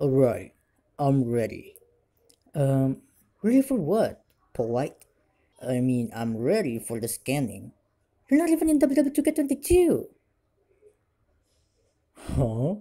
Alright, I'm ready. Um, ready for what? Paul Wight? I mean, I'm ready for the scanning. You're not even in WWE 2K22. Huh?